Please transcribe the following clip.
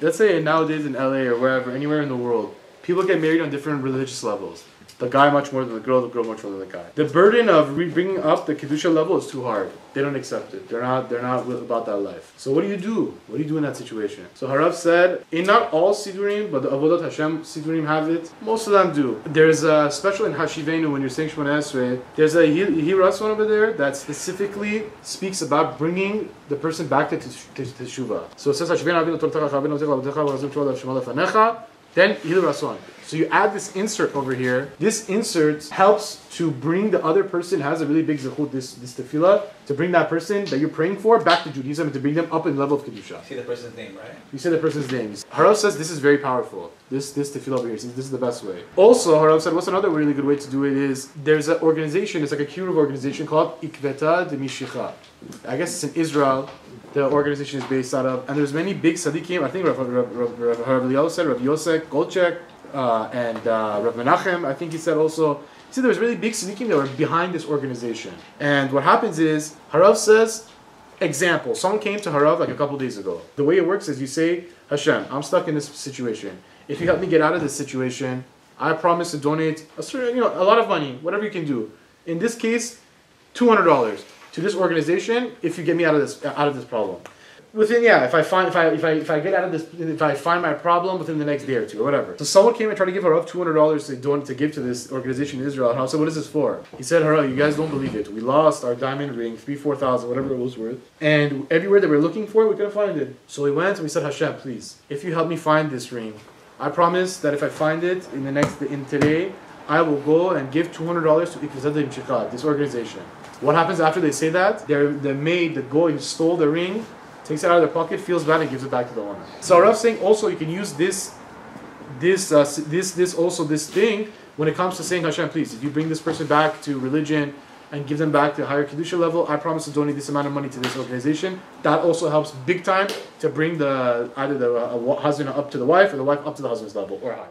Let's say nowadays in LA or wherever, anywhere in the world, people get married on different religious levels. The guy much more than the girl, the girl much more than the guy. The burden of re- bringing up the kedusha level is too hard. They don't accept it. They're not. They're not about that life. So what do you do? What do you do in that situation? So Harav said, in not all sidurim, but the avodat Hashem sidurim have it. Most of them do. There's a special in Hashivenu when you're saying Shemona Esrei. There's a Hiras one over there that specifically speaks about bringing the person back to teshuva. So it says Hashivenu. del Hilbra Soğan. So you add this insert over here. This insert helps to bring the other person has a really big zechut, this this tefillah, to bring that person that you're praying for back to Judaism and to bring them up in level of kedusha. See the person's name, right? You say the person's name. Harav says this is very powerful. This this tefillah over here. Says this is the best way. Also, Harav said what's another really good way to do it is there's an organization. It's like a curative organization called Ikveta de Mishicha. I guess it's in Israel. The organization is based out of, and there's many big tzaddikim. I think Rav Rav Rav Rav Rav Eliyahu said, Rav Yosek, Golchek, uh, and uh, Rav Menachem. I think he said also. See, there was really big tzaddikim that were behind this organization. And what happens is, Harav says, example, someone came to Harav like a couple days ago. The way it works is you say, Hashem, I'm stuck in this situation. If you help me get out of this situation, I promise to donate a certain, you know, a lot of money, whatever you can do. In this case, two hundred dollars to this organization if you get me out of this out of this problem. Within yeah, if I find if I if I if I get out of this if I find my problem within the next day or two or whatever. So someone came and tried to give Harav two hundred dollars to to give to this organization in Israel. And I said, what is this for? He said, Harav, you guys don't believe it. We lost our diamond ring, three four thousand, whatever it was worth, and everywhere that we were looking for, it, we couldn't find it. So we went and we said, Hashem, please, if you help me find this ring, I promise that if I find it in the next in today, I will go and give two hundred dollars to Ikvazad Imshikad, this organization. What happens after they say that? They're, the maid, the who stole the ring, takes it out of their pocket, feels bad, and gives it back to the owner. So Rav saying also you can use this, this, uh, this, this also this thing when it comes to saying Hashem, please, if you bring this person back to religion and give them back to a higher kedusha level, I promise to donate this amount of money to this organization. That also helps big time to bring the either the uh, husband up to the wife or the wife up to the husband's level or higher.